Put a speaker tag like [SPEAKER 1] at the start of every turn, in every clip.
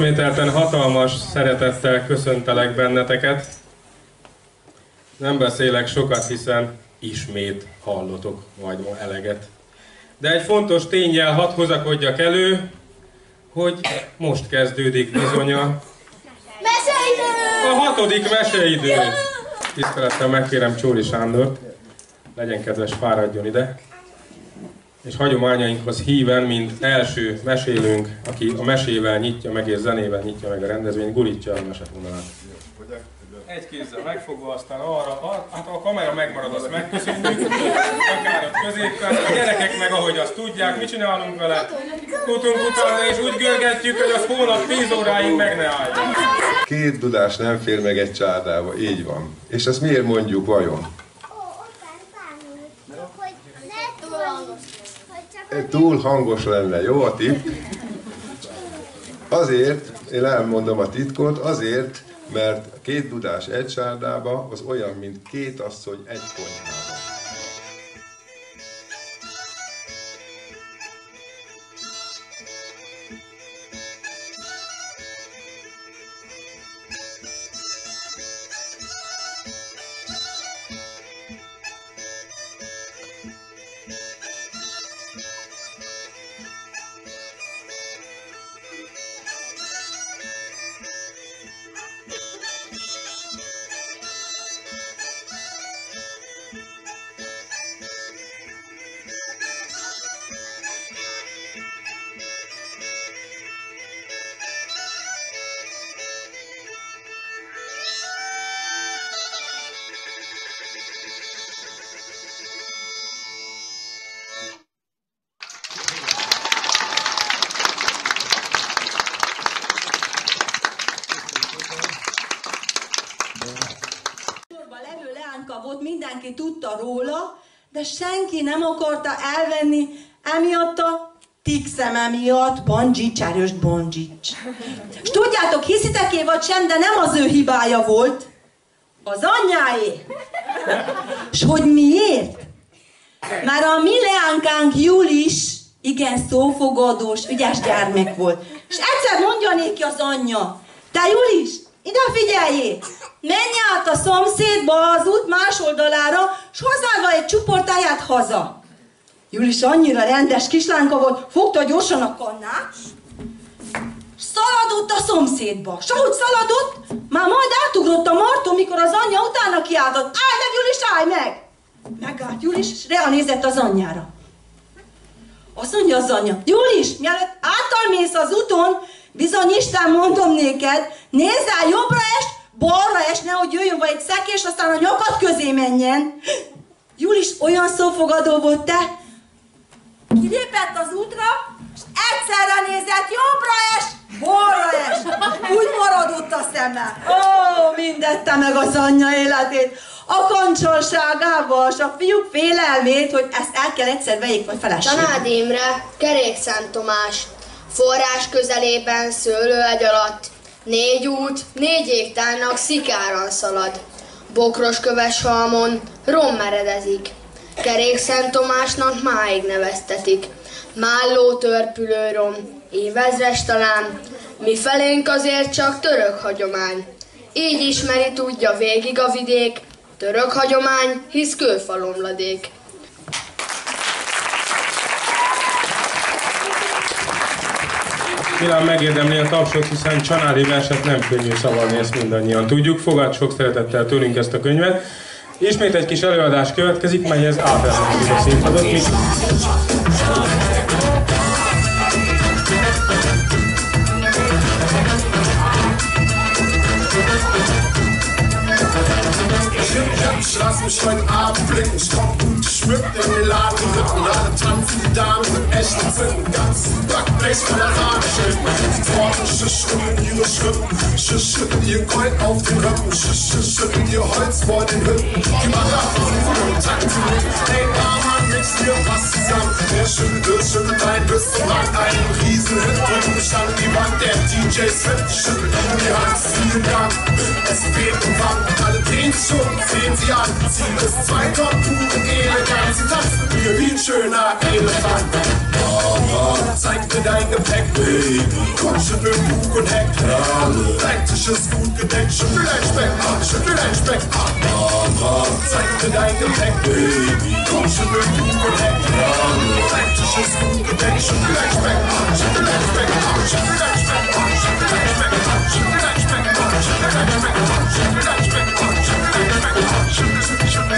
[SPEAKER 1] Ismételten hatalmas szeretettel köszöntelek benneteket. Nem beszélek sokat, hiszen ismét hallotok majd ma eleget. De egy fontos tényjel hadd hozakodjak elő, hogy most kezdődik bizony a...
[SPEAKER 2] Meseidő!
[SPEAKER 1] A hatodik meseidő! Tisztelettel megkérem Csóri Sándort, legyen kedves, fáradjon ide. És hagyományainkhoz híven, mint első mesélünk, aki a mesével nyitja meg és zenével nyitja meg a rendezvényt, gurítja a mesevonalát. Egy kézzel megfogva, aztán arra, a, hát a kamera megmarad, azt megköszönjük, akár ott középen, a gyerekek meg ahogy azt tudják, mit csinálunk vele? Futunk utána és úgy görgetjük, hogy az hónap 10 óráig meg ne álljon.
[SPEAKER 3] Két dudás nem fér meg egy csárdába, így van. És ezt miért mondjuk vajon? Túl hangos lenne, jó a tipp? Azért, én elmondom a titkot, azért, mert két dudás egy sárdába az olyan, mint két asszony egy konyhába.
[SPEAKER 4] Tudta róla, de senki nem akarta elvenni emiatt a tixeme miatt Bandzsics, erős Bandzsics. És tudjátok, hiszitek-e vagy sem, de nem az ő hibája volt, az anyjáé. És hogy miért? Mert a mi leánkánk Julis igen szófogadós, ügyes gyermek volt. És egyszer mondja néki az anyja, te Julis, ide figyeljél! Menj át a szomszédba az út más oldalára, s hozzál egy csuport tejet haza. Julis annyira rendes kislánka volt, fogta gyorsan a kannát, szaladott a szomszédba. S ahogy szaladott, már majd átugrott a Marton, mikor az anyja utána kiáltott. Állj meg, Julis, állj meg! Megállt Julis, és rea nézett az anyjára. Azt mondja az anyja, Julis, mielőtt általmész az úton, bizony Isten mondom néked, nézzál jobbra es, balra es, nehogy jöjjön vagy egy szekés, aztán a nyakad közé menjen. Julis olyan szófogadó volt te, kilépett az útra, és egyszerre nézett jobbra es, balra es. Úgy maradott a szeme. Ó, mindette meg az anyja életét. A kancsolságával, és a fiúk félelmét, hogy ezt el kell egyszer vegyék, vagy feleség.
[SPEAKER 2] Tanád Imre, Kerék Szent Tomás, forrás közelében, szőlőegy alatt, négy út, négy égtárnak szikáran szalad. Bokros köves halmon rom meredezik, Kerék Szent Tomásnak máig neveztetik. Málló törpülő rom, évezres talán, mi felénk azért csak török hagyomány. Így ismeri tudja végig a vidék, török hagyomány, hisz kőfalomladék.
[SPEAKER 1] Milán megérdemli a tapsot, hiszen családi verset nem könnyű szavalni, ezt mindannyian tudjuk. Fogad sok szeretettel tőlünk ezt a könyvet. Ismét egy kis előadás következik, melyhez átelmezik a színpadot. Mi...
[SPEAKER 5] Ich lass mich heute Abend blicken, ich komm geschmückt in den Laden geritten. Alle tanzen, die Damen sind echt ein ganzes Backblech voller Sahneschilden. Die Torten schütteln ihre Schrippen, schütteln ihr Gold auf den Rippen, schütteln ihr Holz vor den Hütten. Die Macher und tanzen mit, ey Der schüttelt, es, schüttelt ein bis zum Rand, einen Riesenhit. Drücken mich an die Wand, der DJ Smith schüttelt die Hand, vielen Dank. Es weht und wankt, alle drehen sich um, sehen sie an. Ziel ist zwei Tonnen pure Eleganz. Sie tanzen wie ein schöner Elefant. Oh, Zeig mir dein Gepäck, Baby. Komm, schüttel Bug und Heck. Dein Tisch ist gut gedeckt. Schüttel dein Speck ab, schüttel dein Speck ab. Mama, zeig mir dein Gepäck, Baby. Komm, schüttel Bug und Heck. Dein Tisch ist gut gedeckt. Schüttel dein Speck ab, schüttel dein Speck ab. Schüttel dein Speck ab, schüttel dein Speck ab. Schüttel dein Speck ab, schüttel dein Speck ab. Schüttel dein Speck ab, schüttel dein Speck ab. Schüttel dein Speck ab,
[SPEAKER 1] schüttel dein Speck ab.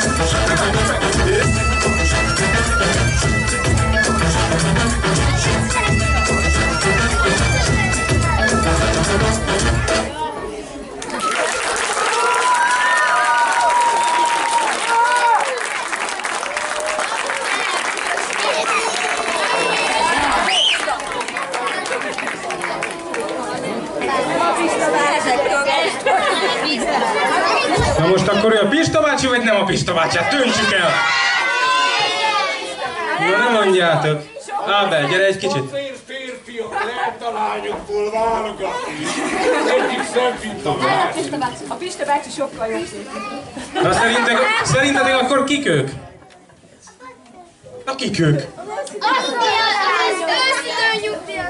[SPEAKER 1] Bácsi
[SPEAKER 6] sokkal jobb.
[SPEAKER 1] Na szerinted, szerintetek akkor kik ők? Na kik ők?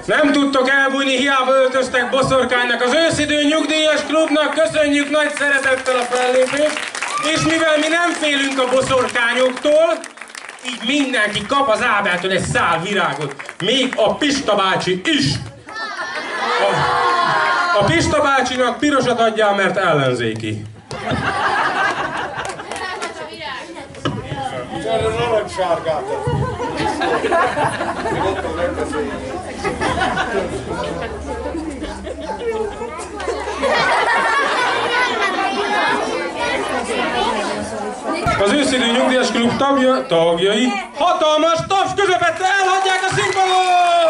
[SPEAKER 1] Nem tudtok elbújni, hiába öltöztek boszorkánynak. Az őszidő nyugdíjas klubnak köszönjük nagy szeretettel a fellépést, és mivel mi nem félünk a boszorkányoktól, így mindenki kap az Ábeltől egy szál virágot. Még a Pista bácsi is. A, a Pista bácsinak pirosat adjál, mert ellenzéki.
[SPEAKER 7] Erre narancssárgát ad.
[SPEAKER 1] Az őszidő nyugdíjas klub tagja, tagjai hatalmas taps közepette elhagyják a színpadot!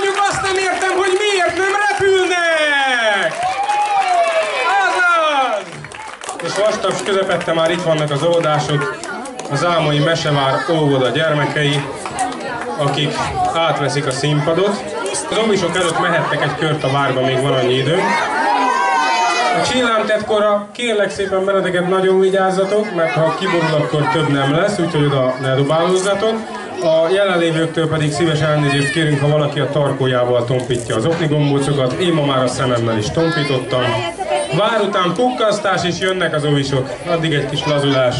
[SPEAKER 1] Mondjuk azt nem értem, hogy miért nem repülnek! Azaz! És vastaps közepette már itt vannak az óvodások, az álmai mesevár óvoda gyermekei, akik átveszik a színpadot. Az óvisok előtt mehettek egy kört a várba, még van annyi időnk. A csillámtetkorra kérlek szépen benneteket nagyon vigyázzatok, mert ha kiborul, akkor több nem lesz, úgyhogy oda ne dobálózzatok. A jelenlévőktől pedig szíves elnézést kérünk, ha valaki a tarkójával tompítja az oknigombócokat. Én ma már a szememmel is tompítottam. Vár után pukkasztás és jönnek az ovisok. Addig egy kis lazulás.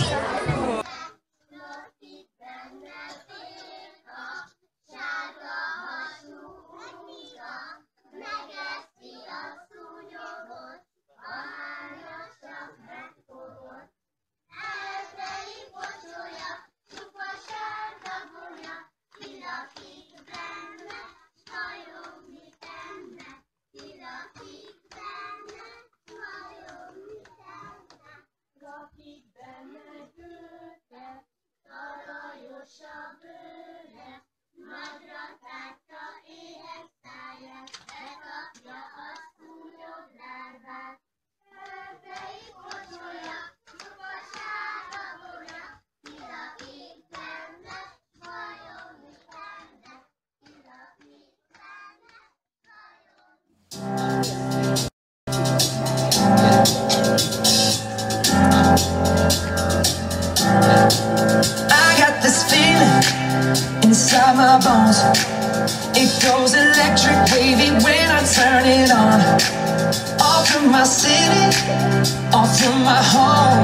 [SPEAKER 8] My home.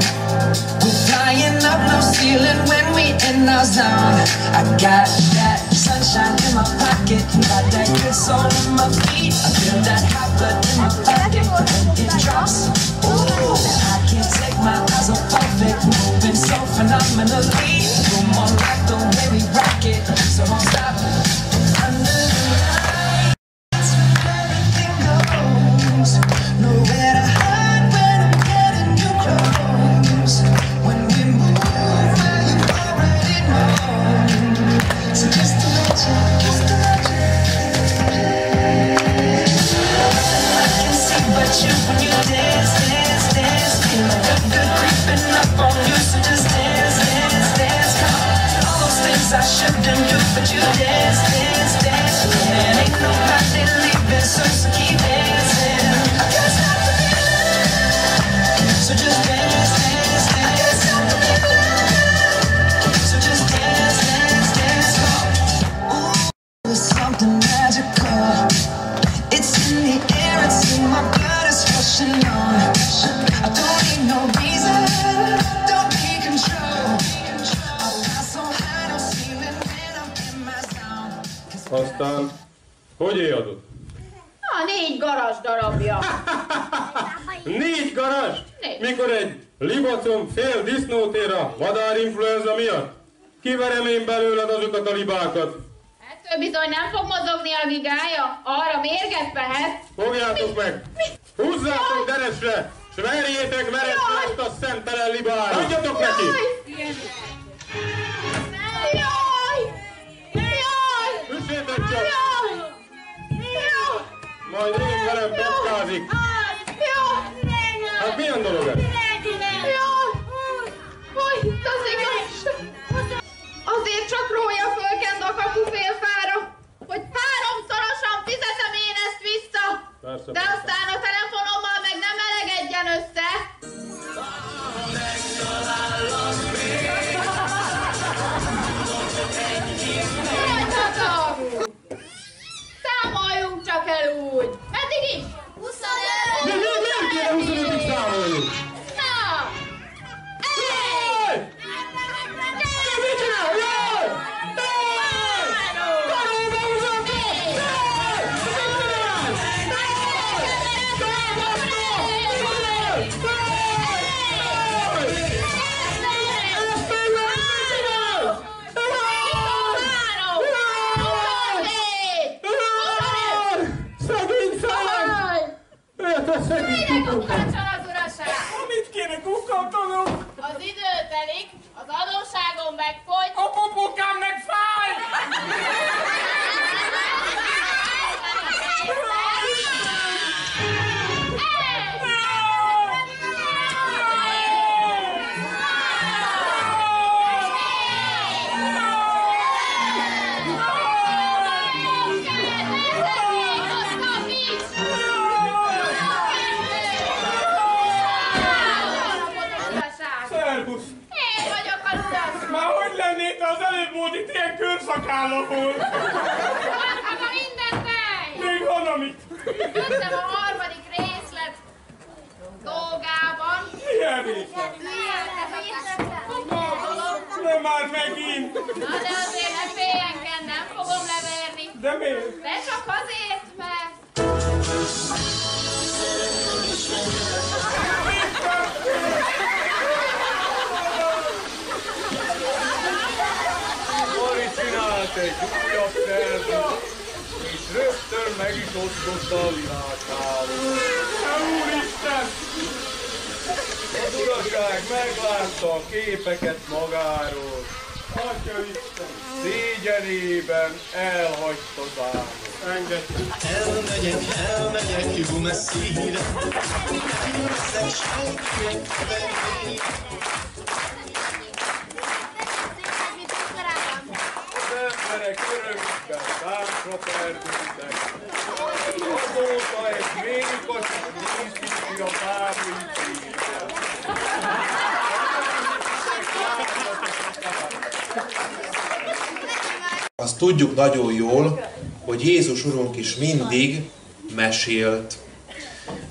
[SPEAKER 8] We're flying up no ceiling when we in our zone. I got that sunshine in my pocket, got that good soul in my feet. I feel that hot blood in my pocket when it drops. Ooh, I can't take my eyes off of it, moving so phenomenally. Come on, like the way we rock it, so don't stop. But you dance, dance, dance, and ain't nobody leaving, so
[SPEAKER 1] keep
[SPEAKER 6] dancing. Négy garas?
[SPEAKER 1] Négy. Mikor egy libacom fél disznót ér a madárinfluenza miatt? Kiverem én belőled azokat a libákat.
[SPEAKER 6] Ettől bizony nem fog mozogni a vigája, arra mérget vehet.
[SPEAKER 1] Fogjátok meg! Húzzátok deresre! S verjétek veresre ezt a szemtelen libára! Adjatok neki!
[SPEAKER 6] Jaj! Jaj!
[SPEAKER 1] Üssétek csak!
[SPEAKER 6] Jaj! Jaj!
[SPEAKER 1] Majd én velem peckázik! Milyen dolog ez?
[SPEAKER 6] Jaj! Hogy itt az? Azért csak rója fölkent a kapufélfára, hogy háromszorosan fizetem én ezt vissza.
[SPEAKER 1] Persze,
[SPEAKER 6] De
[SPEAKER 1] persze.
[SPEAKER 6] aztán a
[SPEAKER 1] Őt a szegény kukuka!
[SPEAKER 7] Mit kéne kukkantanom?
[SPEAKER 6] Az idő telik, az adósságom megfogy,
[SPEAKER 7] A popokám meg volt itt ilyen körszakálla volt.
[SPEAKER 6] Hát a mindent tej!
[SPEAKER 7] Még van amit.
[SPEAKER 6] Jöttem a harmadik részlet dolgában.
[SPEAKER 7] Milyen részlet? Nem már megint.
[SPEAKER 6] Na de azért ne féljenken, nem fogom leverni.
[SPEAKER 7] De miért?
[SPEAKER 6] De csak azért, mert...
[SPEAKER 9] csinált egy újabb tervet, és rögtön meg is osztotta a világháról.
[SPEAKER 7] Úristen!
[SPEAKER 9] Az uraság meglátta a képeket magáról,
[SPEAKER 7] Atya Isten!
[SPEAKER 9] szégyenében elhagyta zámot.
[SPEAKER 10] Elmegyek, elmegyek jó messzire, leszek senkinek
[SPEAKER 9] perdültek. Azóta egy mékas díszíti a bábújtéket.
[SPEAKER 11] Azt tudjuk nagyon jól, hogy Jézus Urunk is mindig mesélt.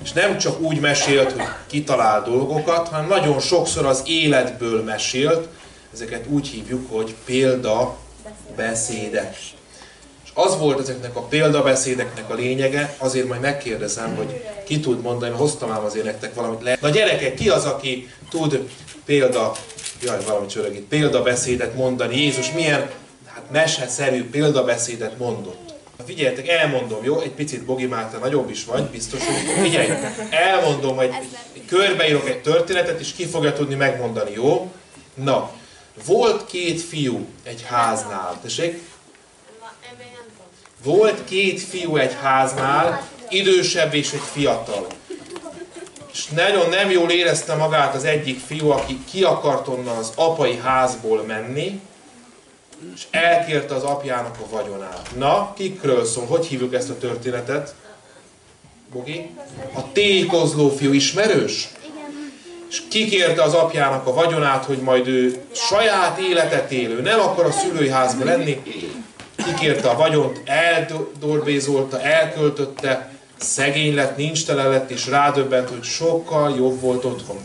[SPEAKER 11] És nem csak úgy mesélt, hogy kitalál dolgokat, hanem nagyon sokszor az életből mesélt. Ezeket úgy hívjuk, hogy példabeszédek. Az volt ezeknek a példabeszédeknek a lényege, azért majd megkérdezem, hogy ki tud mondani, mert hoztam ám azért nektek valamit le. Na gyerekek, ki az, aki tud példa, jaj, valami csörög itt, példabeszédet mondani? Jézus milyen hát meseszerű példabeszédet mondott. Figyeljetek, elmondom, jó? Egy picit Bogi már te nagyobb is vagy, biztos, hogy figyelj, elmondom, hogy körbeírok egy történetet, és ki fogja tudni megmondani, jó? Na, volt két fiú egy háznál, tessék? Volt két fiú egy háznál, idősebb és egy fiatal. És nagyon nem jól érezte magát az egyik fiú, aki ki akart onnan az apai házból menni, és elkérte az apjának a vagyonát. Na, kikről szól? Hogy hívjuk ezt a történetet? Bogi? A tékozló fiú ismerős? És kikérte az apjának a vagyonát, hogy majd ő saját életet élő, nem akar a szülői házba lenni, kikérte a vagyont, eldorbézolta, elköltötte, szegény lett, nincs tele lett, és rádöbbent, hogy sokkal jobb volt otthon.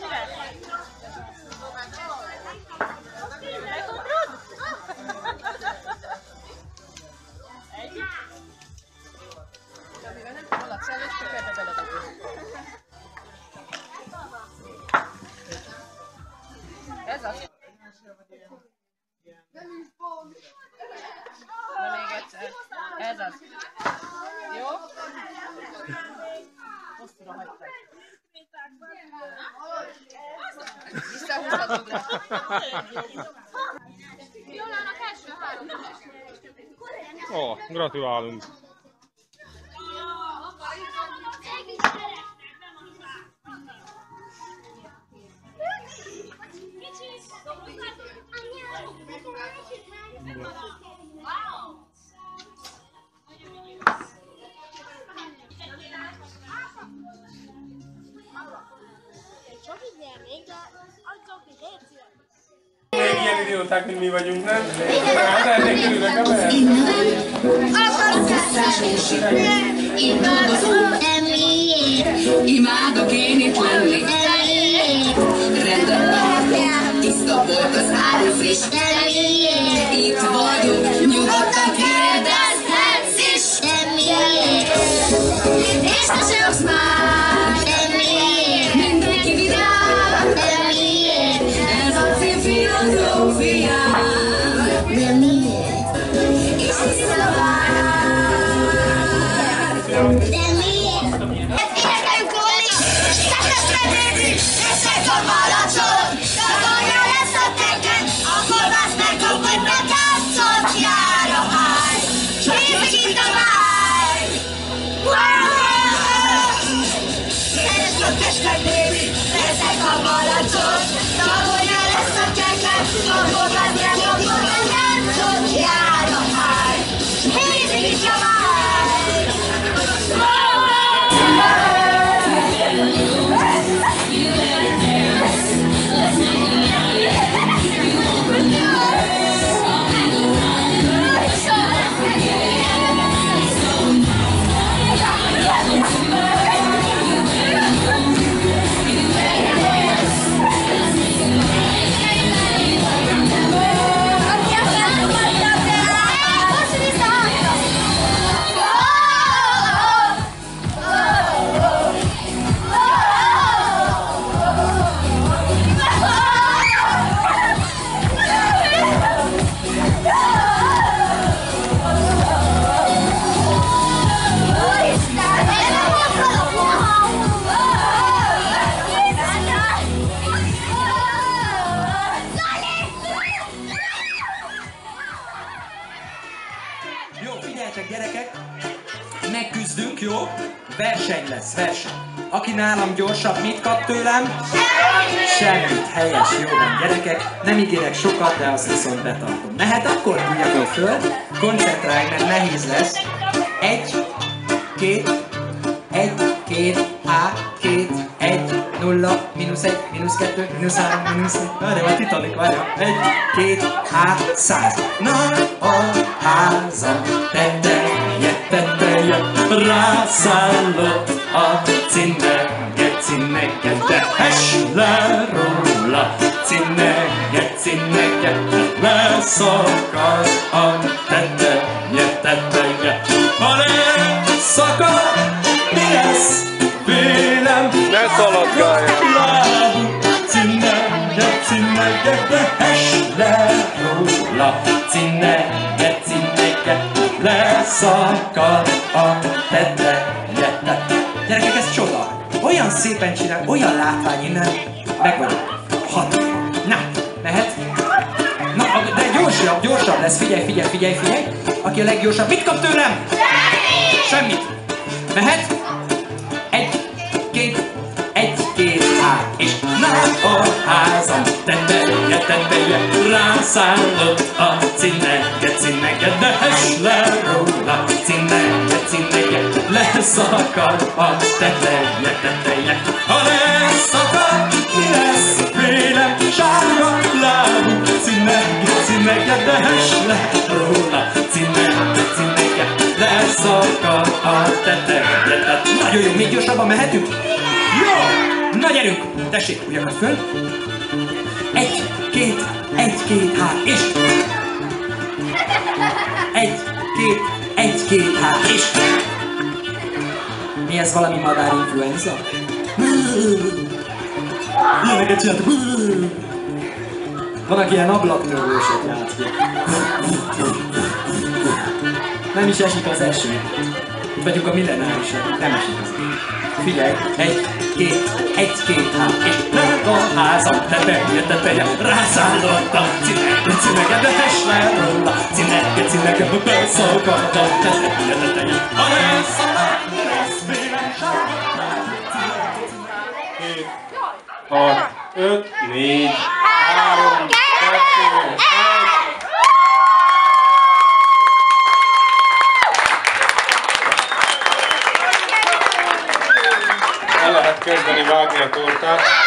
[SPEAKER 12] Egy csak
[SPEAKER 1] gratulálunk. Még ilyen idióták, mint mi vagyunk, nem? Hát ennek örülök, a mert.
[SPEAKER 13] Imádok én itt lenni. Rendben van, tiszta volt az áru friss. Itt vagyunk, nyugodtan kérdezhetsz
[SPEAKER 14] tőlem? Semmit. Helyes, jó van, gyerekek. Nem ígérek sokat, de azt viszont betartom. Mehet akkor? Tudjakon föl. Koncentrálj, mert nehéz lesz. Egy, két, egy, két, á, két, egy, nulla, mínusz egy, mínusz kettő, mínusz három, mínusz négy. Várja, a Titanic, várja. Egy, két, á, száz. Nagy a házam, teteje, teteje, rászállott a cinnege, cinnege, de es le róla. Cinnege, cinnege, leszakad a teteje, teteje. Ha leszakad, mi lesz? Vélem,
[SPEAKER 7] Ne szaladgáljál!
[SPEAKER 14] lábuk, cinnege, cinnege, de es le róla. Cinnege, cinnege, leszakad a teteje, teteje. Gyerekek, ez csoda! Olyan szépen csinál, olyan látvány innen, meg vagyok. Hat. Na, mehet? Na, de gyorsabb, gyorsabb lesz, figyelj, figyelj, figyelj, figyelj! Aki a leggyorsabb, mit kap tőlem? Semmit! Mehet? Egy, két, egy, két, há, és na a házam teteje, teteje, rászállott a cinnege, cinnege, de es le leszakad a teteje, teteje, ha leszakad, mi lesz vélem, sárga lábú, Dehess le róla, cineke, cineke, leszakad a teteje. Tehát Nagyon jó, még gyorsabban mehetünk? Jó! Na gyerünk! Tessék, ujjakat föl. Egy, két, egy, két, hát, és... Egy, két, egy, két, hát, és... Mi ez, valami madárinfluenza? Ilyeneket csináltak. Vannak ilyen ablaktörlősök játszik. Nem is esik az eső. Itt vagyunk a millenárusok, nem esik az eső. Figyelj, egy, két, egy, két, há, egy, lett a házam, te tegye, te tegye, rászállottam, cinege, cinege, de tess le róla, cinege, cinege, beszolgattam, te tegye, te tegye, a rászállottam. 7,
[SPEAKER 1] 6, 5, 4, 3, 2, 1. El lehet kezdeni vágni a tortát.